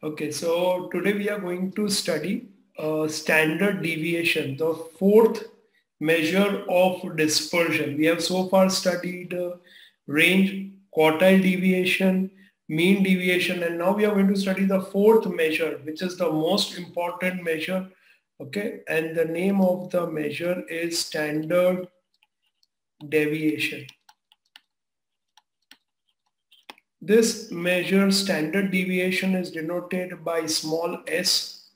Okay, so today we are going to study uh, standard deviation, the fourth measure of dispersion. We have so far studied uh, range, quartile deviation, mean deviation, and now we are going to study the fourth measure, which is the most important measure. Okay, and the name of the measure is standard deviation. This measure standard deviation is denoted by small s.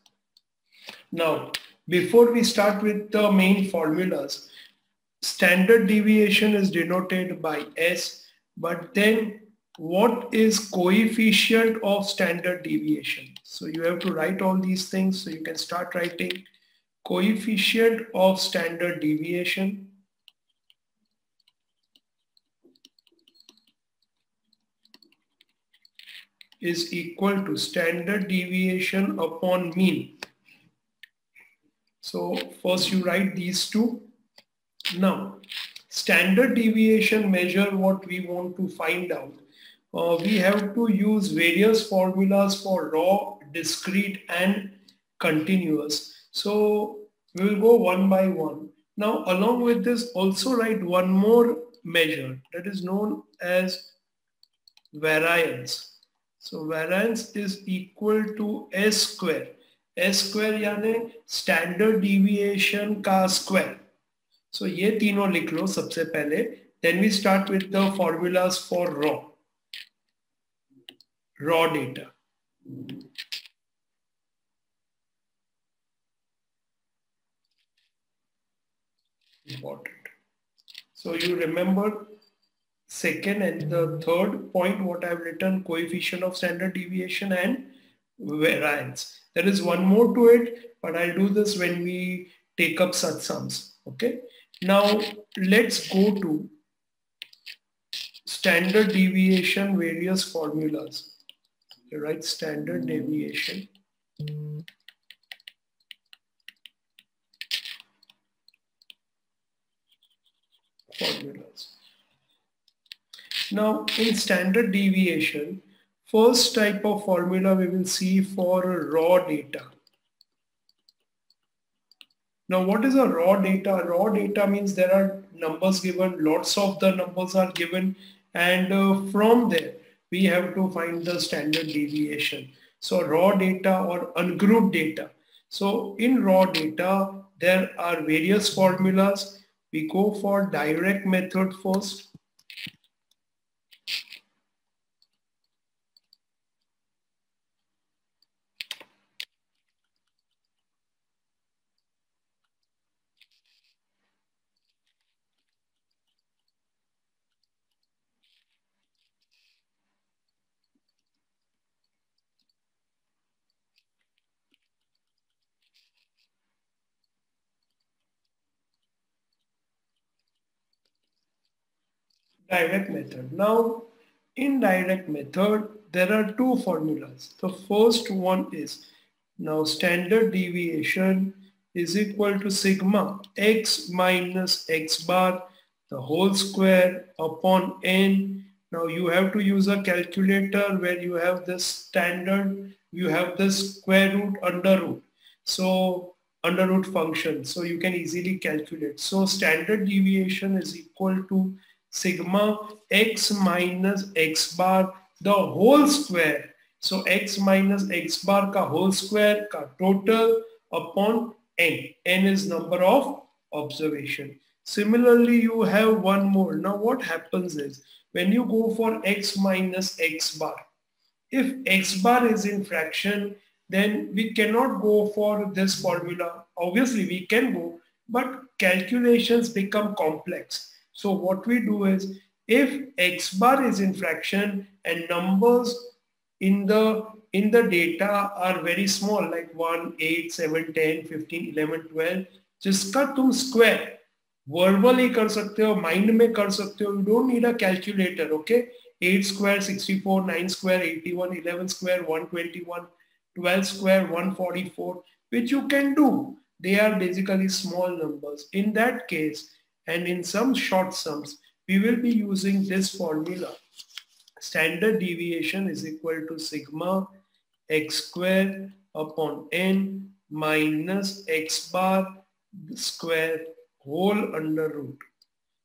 Now, before we start with the main formulas, standard deviation is denoted by s, but then what is coefficient of standard deviation? So you have to write all these things so you can start writing coefficient of standard deviation is equal to standard deviation upon mean. So first you write these two. Now, standard deviation measure what we want to find out. Uh, we have to use various formulas for raw, discrete and continuous. So we will go one by one. Now along with this also write one more measure that is known as variance. So variance is equal to S square S square यानी standard deviation का square so so, ये तीनों लिख लो सबसे पहले. Then we start with the formulas for raw raw data important. So you remember second and the third point what I've written coefficient of standard deviation and variance. There is one more to it, but I'll do this when we take up such sums. Okay. Now let's go to standard deviation various formulas. Okay, right? Standard deviation. Formulas. Now in standard deviation, first type of formula we will see for raw data. Now what is a raw data? Raw data means there are numbers given, lots of the numbers are given and uh, from there we have to find the standard deviation. So raw data or ungrouped data. So in raw data, there are various formulas. We go for direct method first. Direct method. Now, in direct method, there are two formulas. The first one is now standard deviation is equal to sigma x minus x bar the whole square upon n. Now you have to use a calculator where you have the standard, you have the square root under root. So under root function. So you can easily calculate. So standard deviation is equal to sigma x minus x bar the whole square. So x minus x bar ka whole square ka total upon n. n is number of observation. Similarly, you have one more. Now what happens is when you go for x minus x bar, if x bar is in fraction, then we cannot go for this formula. Obviously, we can go, but calculations become complex. So what we do is if x bar is in fraction and numbers in the in the data are very small like 1, 8, 7, 10, 15, 11, 12 जिसका तुम square verbal ही कर सकते हो mind में कर सकते हो you don't need a calculator okay 8 square 64 9 square 81 11 square 121 12 square 144 which you can do they are basically small numbers in that case and in some short sums, we will be using this formula. Standard deviation is equal to sigma x square upon n minus x bar square whole under root.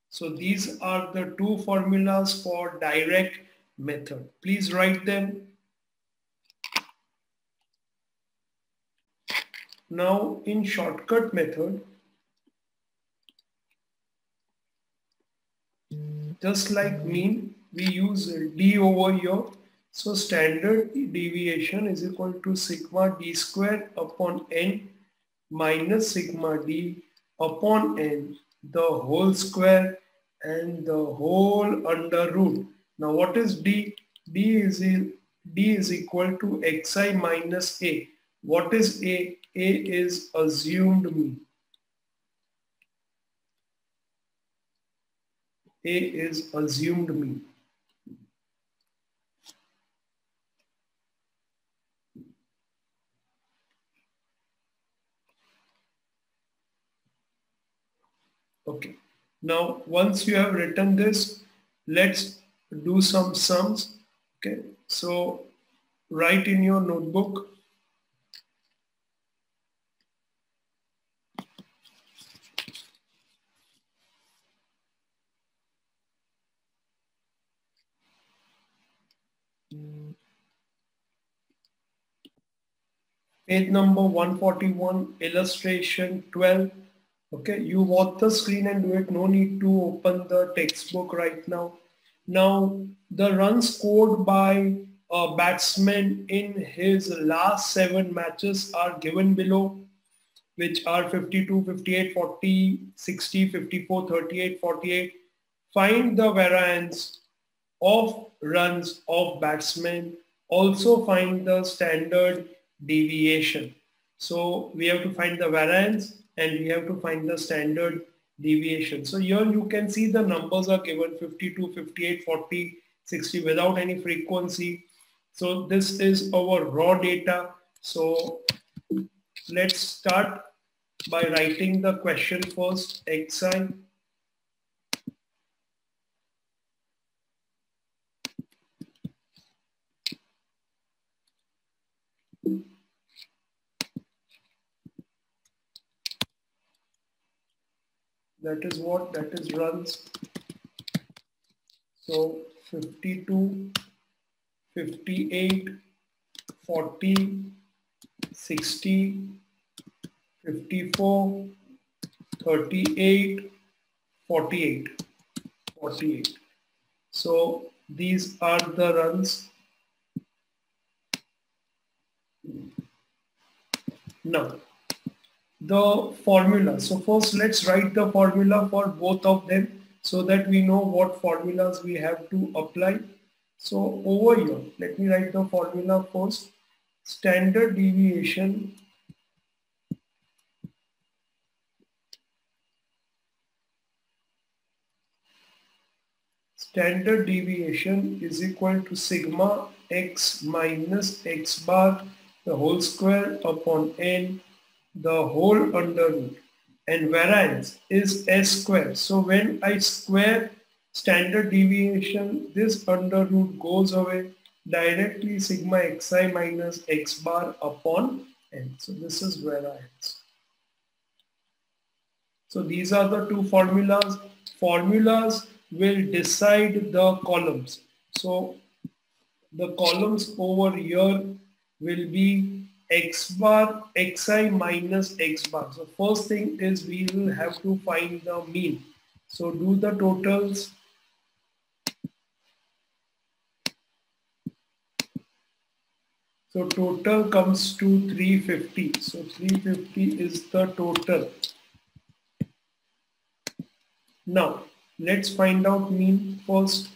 So these are the two formulas for direct method. Please write them. Now in shortcut method, just like mean, we use d over here. So standard deviation is equal to sigma d square upon n minus sigma d upon n the whole square and the whole under root. Now what is d? d is, d is equal to xi minus a. What is a? a is assumed mean. A is assumed mean. Okay. Now, once you have written this, let's do some sums. Okay. So write in your notebook. Page number 141, illustration 12 Okay, you watch the screen and do it. No need to open the textbook right now. Now, the runs scored by a batsman in his last seven matches are given below, which are 52, 58, 40, 60, 54, 38, 48. Find the variance of runs of batsmen. Also find the standard deviation. So we have to find the variance and we have to find the standard deviation. So here you can see the numbers are given 52, 58, 40, 60 without any frequency. So this is our raw data. So let's start by writing the question first, xi that is what that is runs. So 52 58 40 60 54 38 48 48 so these are the runs. Now the formula. So first let's write the formula for both of them so that we know what formulas we have to apply. So over here, let me write the formula first. Standard deviation standard deviation is equal to sigma x minus x bar the whole square upon n the whole under root and variance is s square. So when I square standard deviation, this under root goes away directly sigma xi minus x bar upon n. So this is variance. So these are the two formulas. Formulas will decide the columns. So the columns over here will be x bar xi minus x bar. So first thing is we will have to find the mean. So do the totals. So total comes to 350. So 350 is the total. Now let's find out mean first.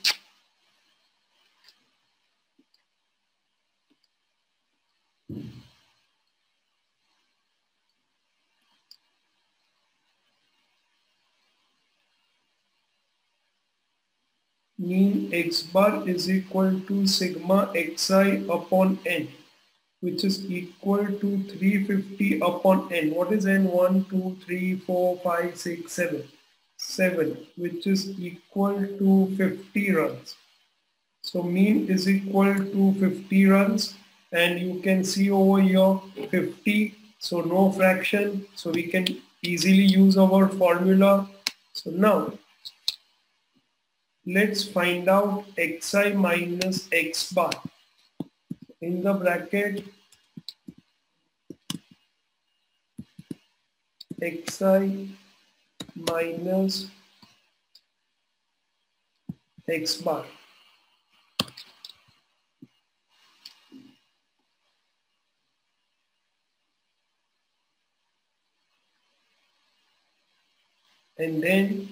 mean x bar is equal to sigma xi upon n which is equal to 350 upon n. What is n? 1, 2, 3, 4, 5, 6, 7. 7 which is equal to 50 runs. So mean is equal to 50 runs and you can see over here 50 so no fraction so we can easily use our formula so now let's find out xi minus x bar. In the bracket xi minus x bar. And then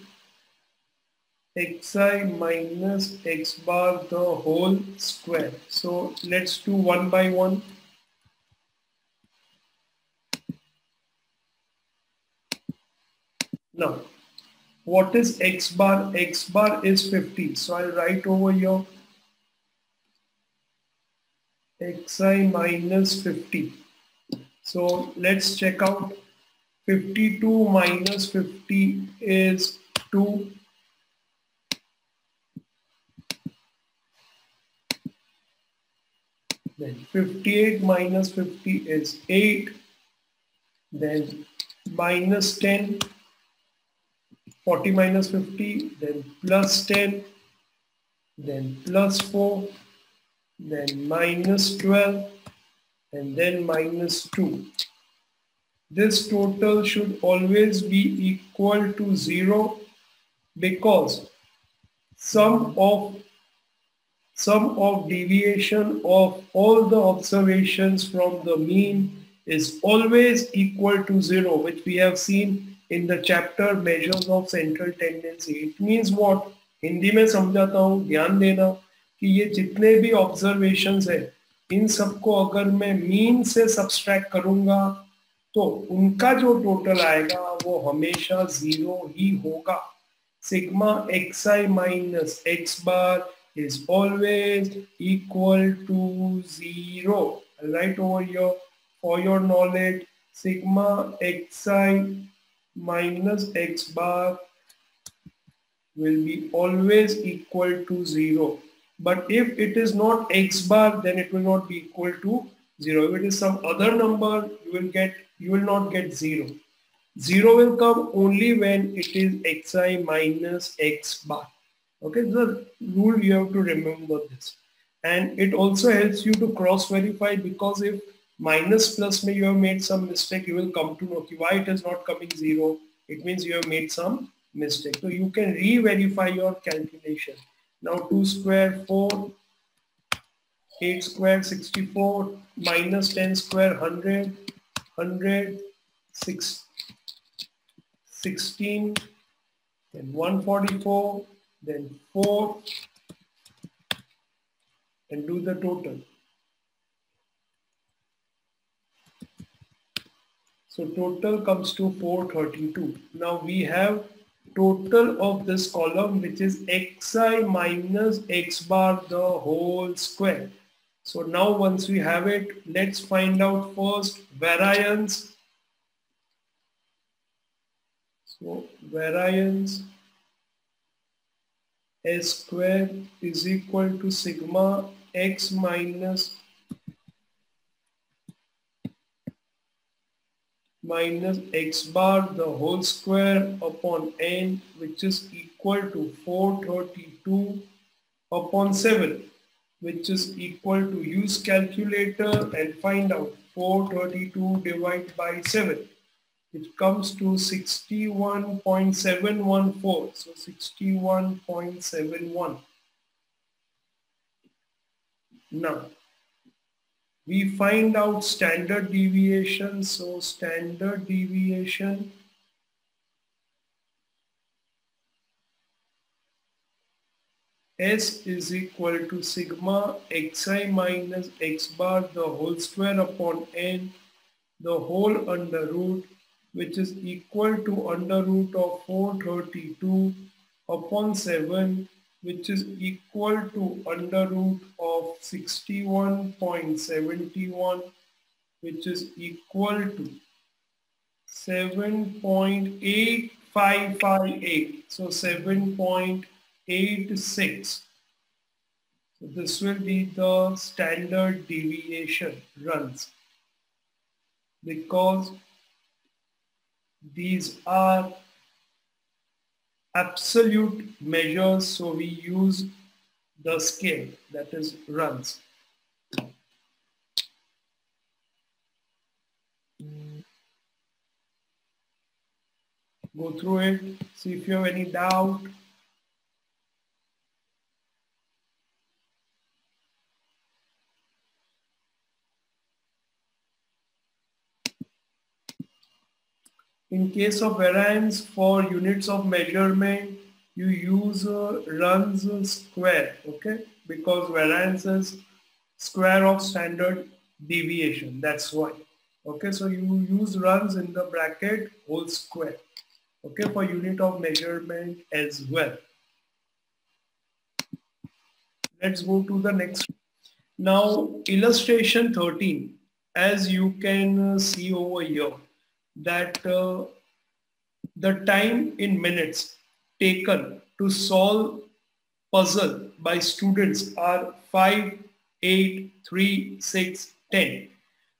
xi minus x bar the whole square. So let's do one by one. Now, what is x bar? x bar is 50. So I'll write over here xi minus 50. So let's check out 52 minus 50 is 2 Then 58 minus 50 is 8. Then minus 10. 40 minus 50. Then plus 10. Then plus 4. Then minus 12. And then minus 2. This total should always be equal to 0 because sum of sum of deviation of all the observations from the mean is always equal to zero, which we have seen in the chapter measures of central tendency. It means what? Hindi में समझाता हूँ ध्यान देना कि ये जितने भी observations है इन सबको अगर मैं मीन से सब्सट्रैक्ट करूँगा तो उनका जो टोटल आएगा वो हमेशा ज़ीरो ही होगा sigma x i minus x bar is always equal to zero. I'll write over here for your knowledge sigma xi minus x bar will be always equal to zero. But if it is not x bar, then it will not be equal to zero. If it is some other number, you will get you will not get zero. Zero will come only when it is xi minus x bar. Okay, the rule you have to remember this. And it also helps you to cross verify because if minus plus may you have made some mistake, you will come to know why it is not coming zero. It means you have made some mistake. So you can re-verify your calculation. Now 2 square 4, 8 square 64, minus 10 square 100, 100, 6, 16, and 144, then 4 and do the total. So total comes to 432. Now we have total of this column which is xi minus x bar the whole square. So now once we have it, let's find out first variance. So variance s square is equal to sigma x minus minus x bar the whole square upon n which is equal to 432 upon 7 which is equal to use calculator and find out 432 divided by 7 it comes to 61.714. So 61.71. Now, we find out standard deviation. So standard deviation S is equal to sigma xi minus x bar the whole square upon n the whole under root which is equal to under root of 432 upon 7 which is equal to under root of 61.71 which is equal to 7.8558 so 7.86 So this will be the standard deviation runs. Because these are absolute measures so we use the scale that is runs. Go through it, see if you have any doubt. In case of variance for units of measurement, you use uh, runs square, okay? Because variance is square of standard deviation, that's why. Okay, so you use runs in the bracket whole square, okay, for unit of measurement as well. Let's go to the next. Now, illustration 13, as you can uh, see over here, that uh, the time in minutes taken to solve puzzle by students are 5, 8, 3, 6, 10.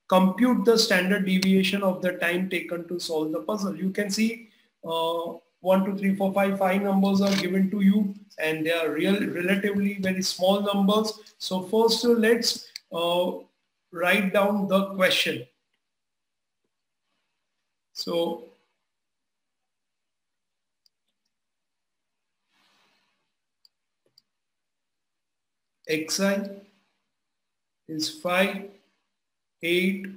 Compute the standard deviation of the time taken to solve the puzzle. You can see uh, 1, 2, 3, 4, 5, 5 numbers are given to you and they are real, relatively very small numbers. So first let's uh, write down the question. So xi is 5, 8,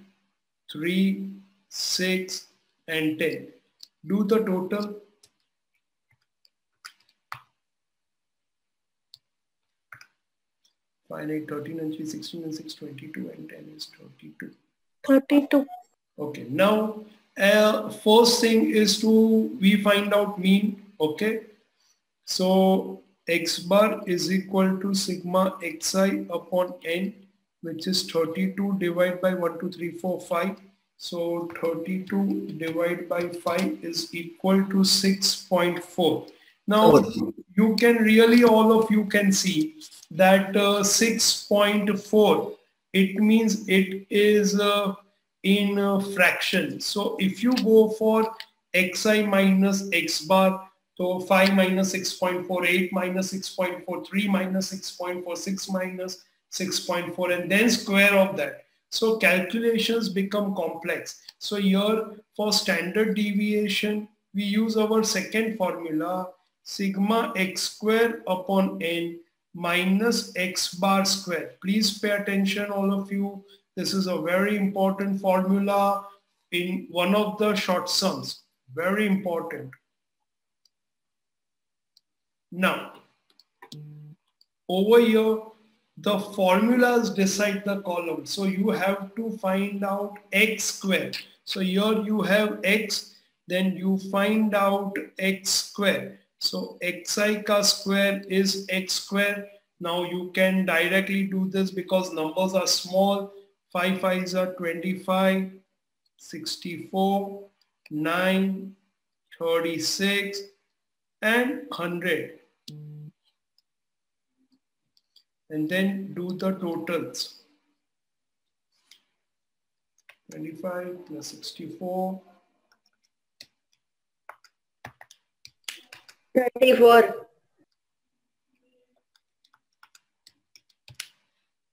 3, 6 and 10. Do the total. Five, eight, 13 and 3, 16 and 6, 22 and 10 is 32. 32. Okay, now uh, first thing is to we find out mean okay? So x bar is equal to sigma xi upon n which is 32 divided by 1 2 3 4 5 so 32 divided by 5 is equal to 6.4 now you can really all of you can see that uh, 6.4 it means it is uh, in a fraction. So if you go for xi minus x bar, so 5 minus 6.48 minus 6.43 minus 6.46 minus 6.4 and then square of that. So calculations become complex. So here for standard deviation, we use our second formula sigma x square upon n minus x bar square. Please pay attention all of you this is a very important formula in one of the short sums. Very important. Now, over here, the formulas decide the column. So you have to find out x square. So here you have x, then you find out x square. So xi ka square is x square. Now you can directly do this because numbers are small. 5 5s are 25, 64, 9, 36 and 100. And then do the totals. 25 plus 64. 24.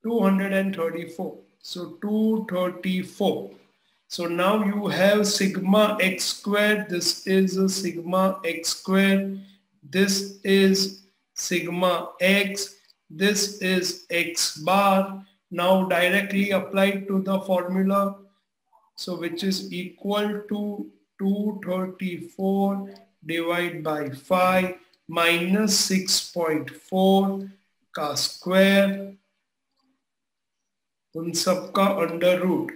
234. So 234. So now you have sigma x squared. This is a sigma x squared. This is sigma x. This is x bar. Now directly applied to the formula. So which is equal to 234 divided by 5 minus 6.4 का square उन सबका under root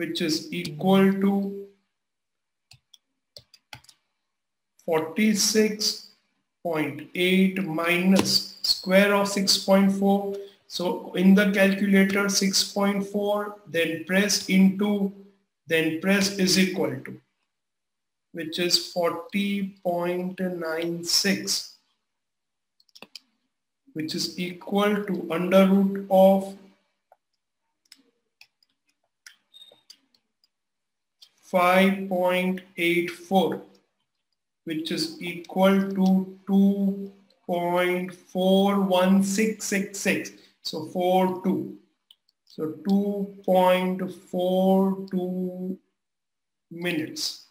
which is equal to 46.8 minus square of 6.4 so in the calculator 6.4 then press into then press is equal to which is 40.96 which is equal to under root of 5.84 which is equal to 2.41666 so 42 so 2.42 minutes.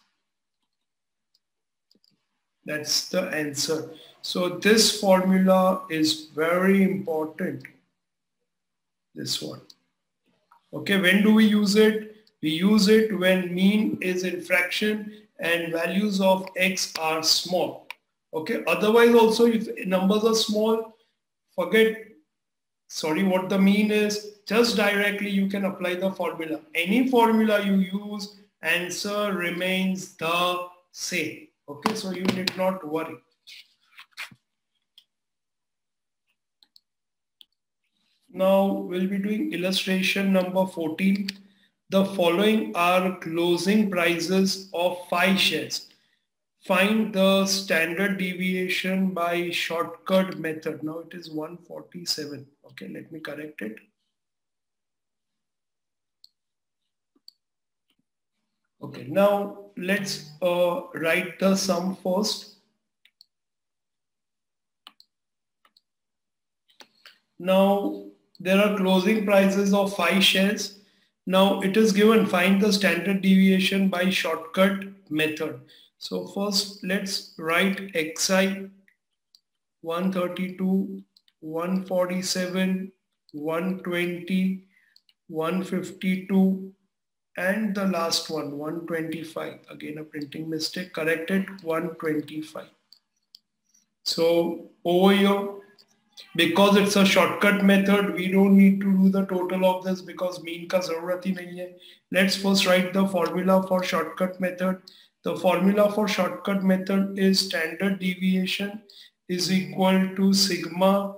That's the answer. So this formula is very important this one. Okay when do we use it we use it when mean is in fraction and values of x are small. Okay. Otherwise also if numbers are small, forget, sorry, what the mean is. Just directly you can apply the formula. Any formula you use, answer remains the same. Okay. So you need not worry. Now we'll be doing illustration number 14 the following are closing prices of five shares. Find the standard deviation by shortcut method. Now it is 147. Okay, let me correct it. Okay, now let's uh, write the sum first. Now there are closing prices of five shares now it is given find the standard deviation by shortcut method. So first let's write xi 132, 147, 120, 152 and the last one 125 again a printing mistake. Corrected 125 so over here because it's a shortcut method we don't need to do the total of this because mean ka zarurat hi nahi hai. Let's first write the formula for shortcut method. The formula for shortcut method is standard deviation is equal to sigma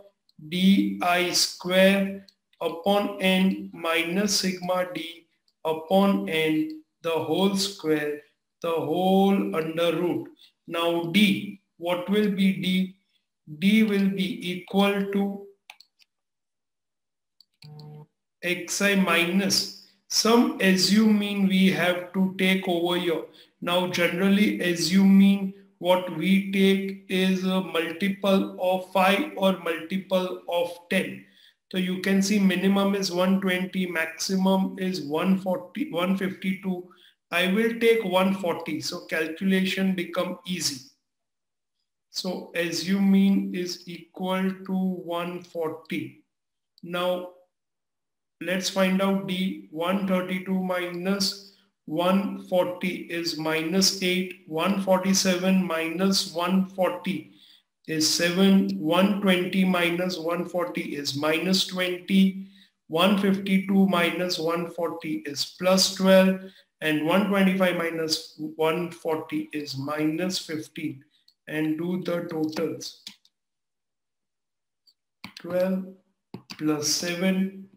di square upon n minus sigma d upon n the whole square the whole under root. Now d what will be d D will be equal to xi minus some assumed mean we have to take over here. Now generally assumed mean what we take is a multiple of 5 or multiple of 10. So you can see minimum is 120, maximum is 140, 152. I will take 140. So calculation become easy. So assumed mean is equal to 140. Now let's find out D 132 minus 140 is minus 8. 147 minus 140 is 7. 120 minus 140 is minus 20. 152 minus 140 is plus 12 and 125 minus 140 is minus 15 and do the totals. 12 plus 7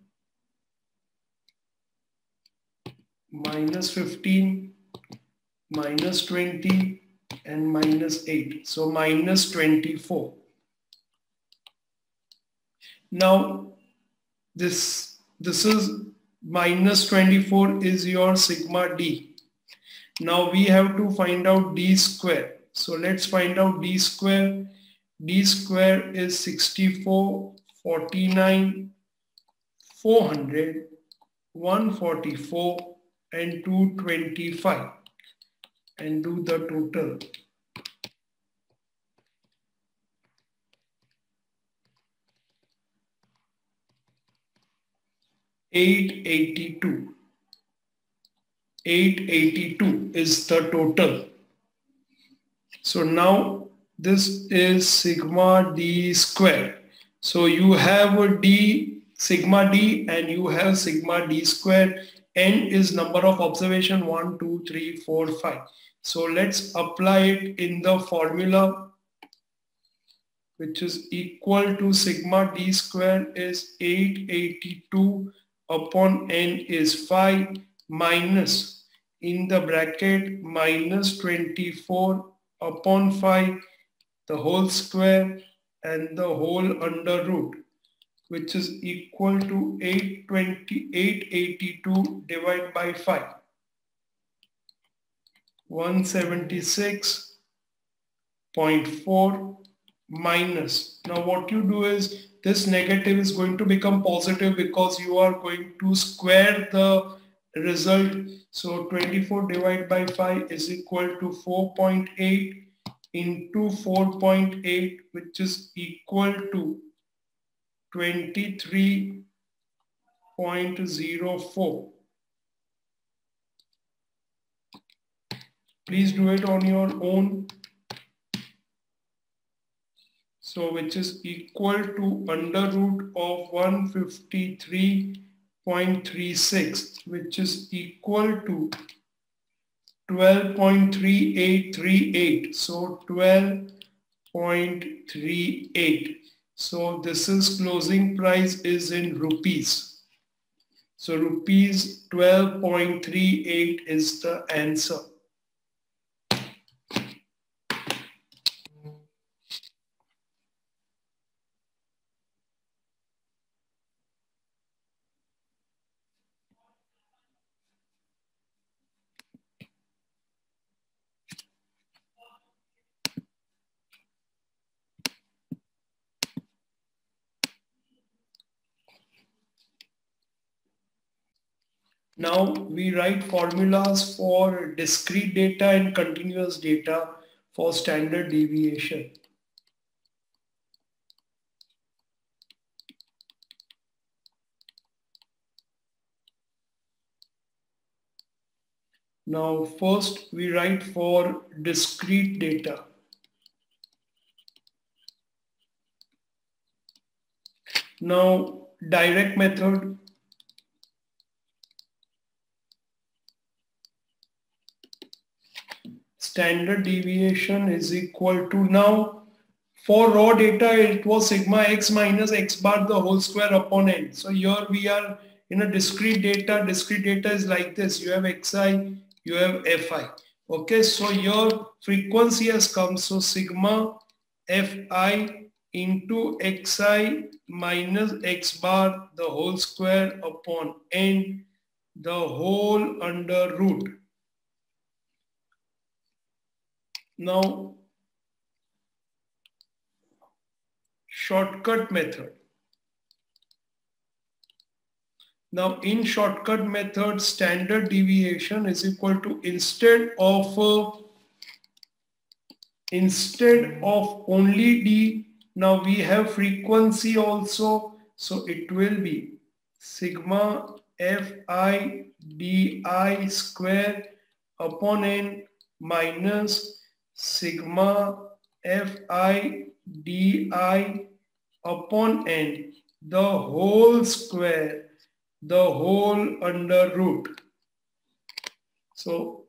minus 15 minus 20 and minus 8. So minus 24. Now this, this is minus 24 is your sigma d. Now we have to find out d square. So let's find out d square. d square is 64, 49, 400, 144 and 225 and do the total. Eight eighty two. Eight eighty two is the total. So now this is sigma d square. So you have a d sigma d and you have sigma d square. n is number of observation 1, 2, 3, 4, 5. So let's apply it in the formula which is equal to sigma d square is 882 upon n is 5 minus in the bracket minus 24 upon 5 the whole square and the whole under root which is equal to 882 divided by 5. 176.4 minus. Now what you do is this negative is going to become positive because you are going to square the result. So 24 divided by 5 is equal to 4.8 into 4.8 which is equal to 23.04. Please do it on your own. So which is equal to under root of 153.36 which is equal to 12.3838. So 12.38. So this is closing price is in rupees. So rupees 12.38 is the answer. Now we write formulas for discrete data and continuous data for standard deviation. Now first we write for discrete data. Now direct method standard deviation is equal to now for raw data it was sigma x minus x bar the whole square upon n. So here we are in a discrete data. Discrete data is like this. You have xi, you have fi. Okay, so your frequency has come. So sigma fi into xi minus x bar the whole square upon n the whole under root Now, shortcut method. Now in shortcut method, standard deviation is equal to instead of uh, instead of only d, now we have frequency also. So it will be sigma fi di square upon n minus sigma fi di upon n the whole square the whole under root. So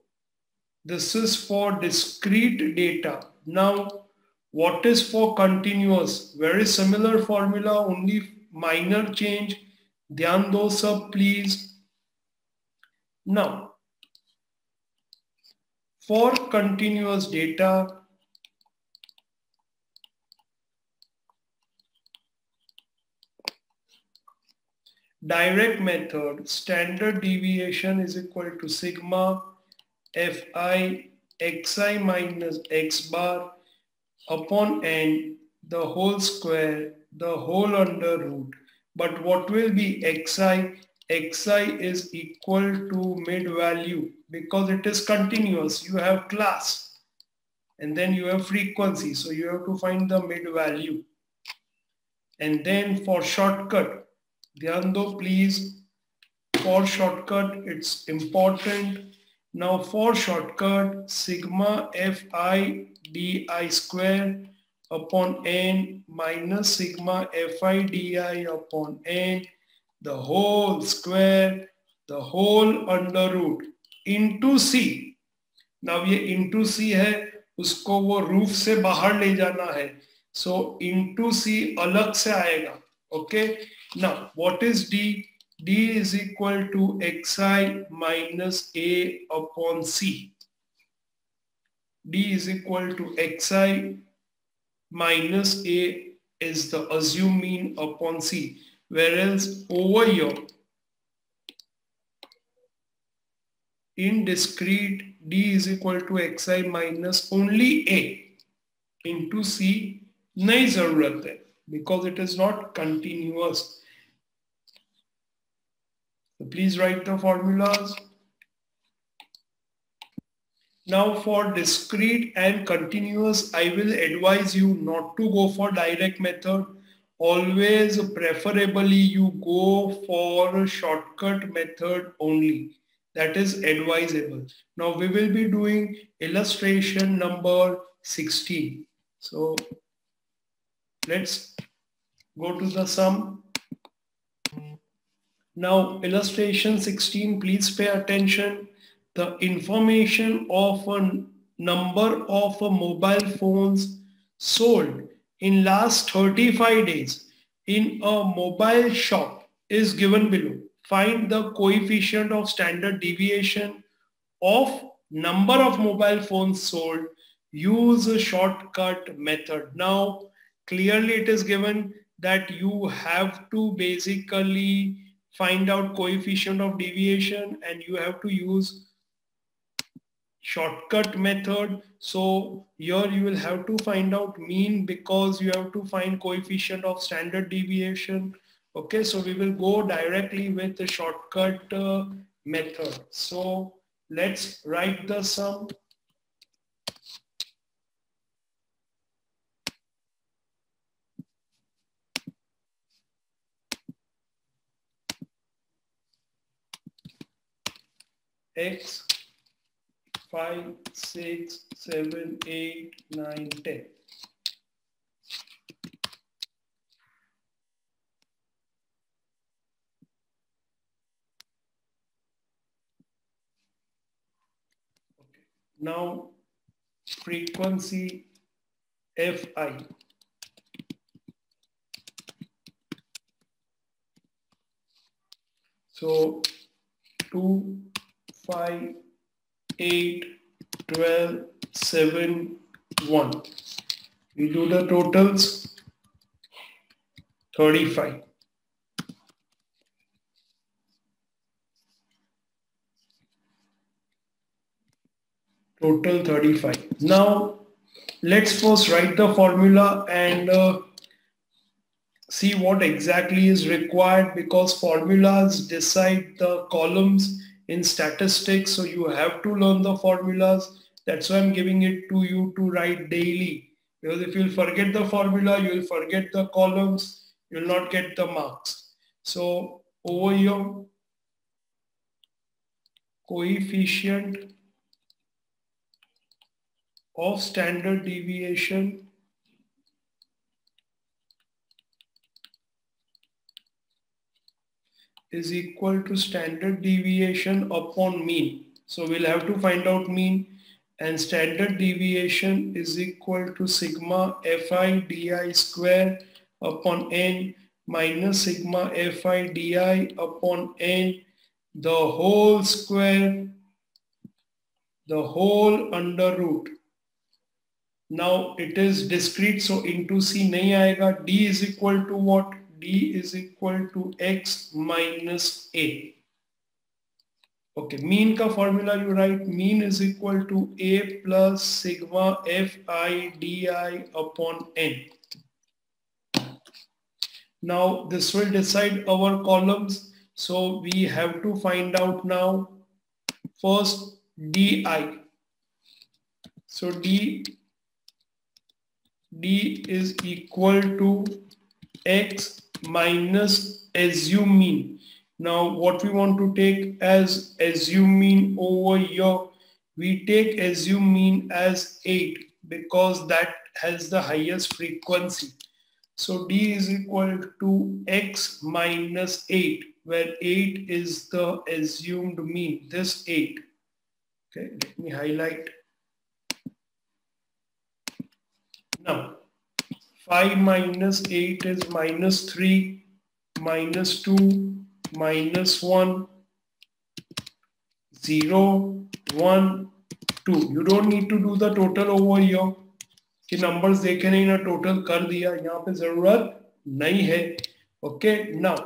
this is for discrete data. Now what is for continuous? Very similar formula only minor change. Dhyan do sab please. Now for continuous data, direct method, standard deviation is equal to sigma fi xi minus x bar upon n the whole square, the whole under root. But what will be xi? xi is equal to mid value because it is continuous. You have class and then you have frequency. So you have to find the mid value. And then for shortcut, Dhyando please, for shortcut, it's important. Now for shortcut, sigma fi di square upon n minus sigma fi di upon n the whole square, the whole under root into C now ये into सी है उसको वो roof से बाहर ले जाना है। So into सी अलग से आएगा ओके ना what is D D is equal to x i minus A upon C D is equal to x i minus A is the assumed mean upon C. Whereas over here, in discrete D is equal to xi minus only A into C नहीं जरूरत है because it is not continuous. So please write the formulas. Now for discrete and continuous, I will advise you not to go for direct method. Always preferably you go for shortcut method only. That is advisable. Now we will be doing illustration number 16. So let's go to the sum. Now illustration 16, please pay attention the information of a number of mobile phones sold in last 35 days in a mobile shop is given below. Find the coefficient of standard deviation of number of mobile phones sold. Use a shortcut method. Now, clearly it is given that you have to basically find out coefficient of deviation and you have to use shortcut method. So here you will have to find out mean because you have to find coefficient of standard deviation. Okay, so we will go directly with the shortcut uh, method. So let's write the sum. X, 5, 6, 7, 8, 9, 10. Now frequency Fi. So 2, 5, 8, 12, 7, 1. We do the totals 35. Total 35. Now let's first write the formula and uh, see what exactly is required because formulas decide the columns in statistics. So you have to learn the formulas. That's why I'm giving it to you to write daily. Because if you'll forget the formula, you'll forget the columns, you'll not get the marks. So over here, coefficient of standard deviation is equal to standard deviation upon mean. So we'll have to find out mean. And standard deviation is equal to sigma fi di square upon n minus sigma fi di upon n. The whole square the whole under root now it is discrete so into c nahi aayega d is equal to what d is equal to x minus a. Okay, mean ka formula you write mean is equal to a plus sigma fi di upon n. Now this will decide our columns. So we have to find out now first di. So d, d is equal to x minus assume mean. Now what we want to take as assume mean over here, we take assume mean as 8 because that has the highest frequency. So D is equal to X minus 8 where 8 is the assumed mean, this 8. Okay, let me highlight. Now 5 minus 8 is minus 3, minus 2, minus 1, 0, 1, 2. You don't need to do the total over here. कि numbers देखे नहीं ना total कर दिया यहाँ पे जरूरत नहीं है okay now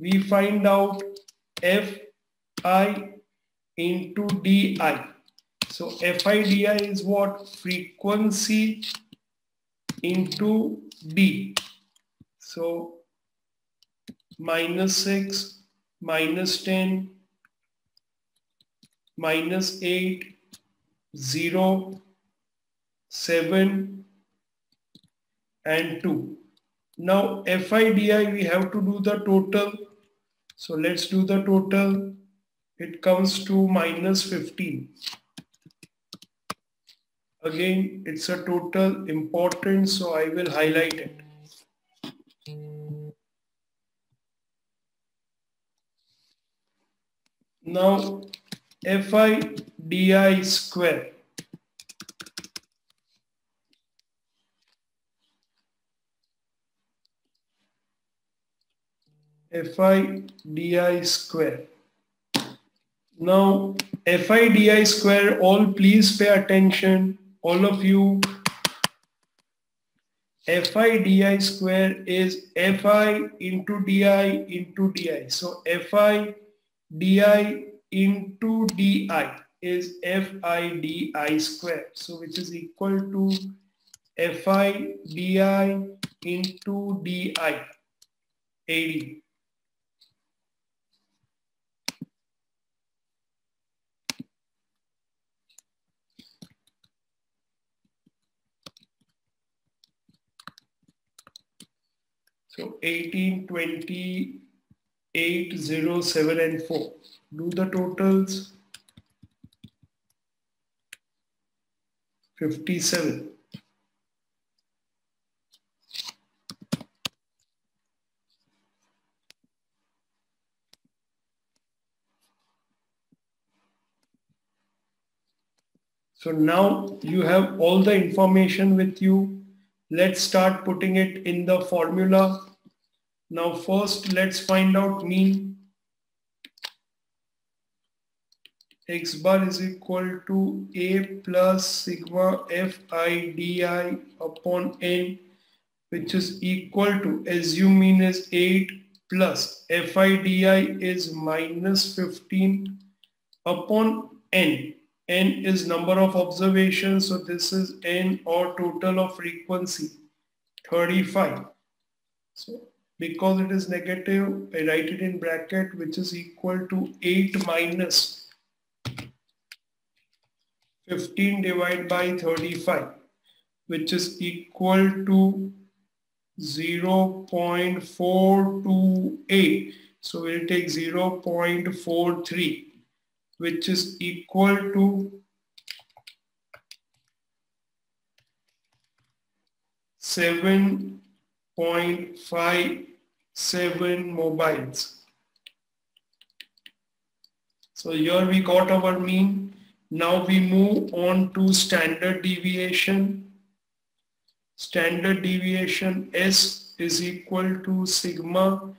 we find out F I into D I so FIDI is what frequency into D. So minus 6, minus 10, minus 8, 0, 7, and 2. Now FIDI we have to do the total. So let's do the total. It comes to minus 15 again it's a total important so I will highlight it. Now fi di square. Fi di square. Now fi di square all please pay attention all of you fi di square is fi into di into di so fi di into di is fi di square. So which is equal to fi di into di 80 So 18, 20, 8, 0, 7 and 4. Do the totals. 57. So now you have all the information with you let's start putting it in the formula. Now first let's find out mean. x bar is equal to a plus sigma fi di upon n which is equal to assume mean is 8 plus fi di is minus 15 upon n n is number of observations so this is n or total of frequency 35 so because it is negative i write it in bracket which is equal to 8 minus 15 divided by 35 which is equal to 0 0.428 so we'll take 0 0.43 which is equal to seven point five seven mobiles. So here we got our mean. Now we move on to standard deviation. Standard deviation S is equal to sigma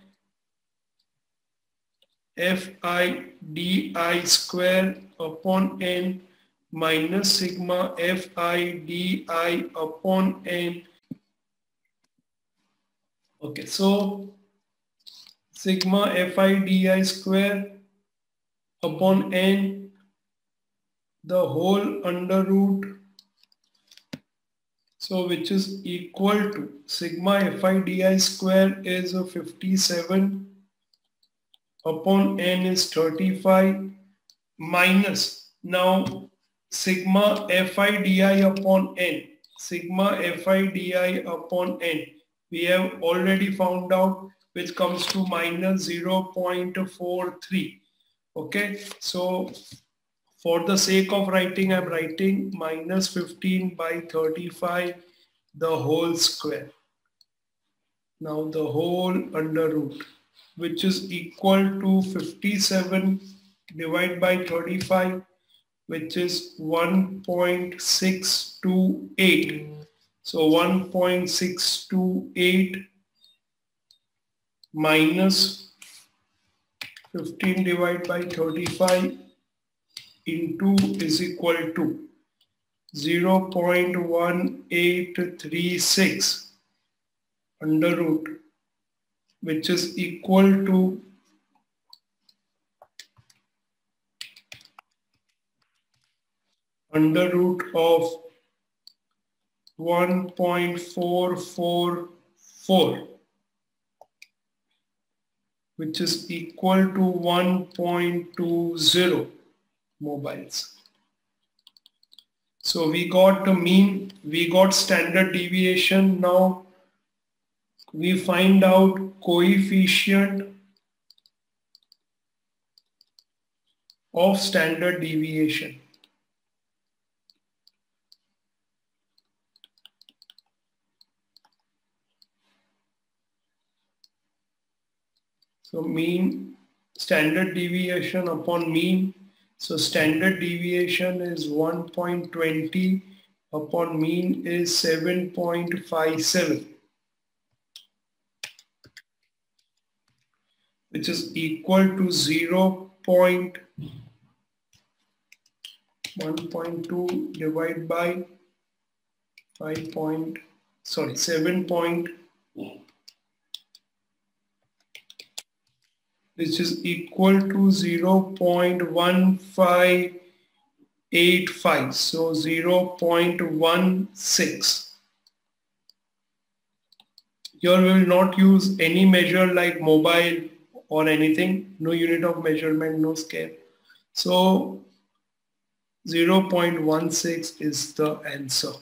fi di square upon n minus sigma fi di upon n. Okay, so sigma fi di square upon n the whole under root so which is equal to sigma fi di square is a 57 upon n is 35 minus. Now sigma fi di upon n. Sigma fi di upon n. We have already found out which comes to minus 0.43 okay so for the sake of writing i'm writing minus 15 by 35 the whole square. Now the whole under root which is equal to 57 divided by 35 which is 1.628 so 1.628 minus 15 divided by 35 into is equal to 0.1836 under root which is equal to under root of 1.444 which is equal to 1.20 mobiles. So we got the mean, we got standard deviation. Now we find out coefficient of standard deviation. So mean standard deviation upon mean. So standard deviation is 1.20 upon mean is 7.57 which is equal to 0. 1.2 divided by 5 point sorry 7 point which is equal to 0 0.1585 so 0 0.16 here we will not use any measure like mobile or anything no unit of measurement no scale. So 0.16 is the answer